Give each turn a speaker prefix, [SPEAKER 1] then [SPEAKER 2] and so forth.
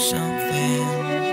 [SPEAKER 1] something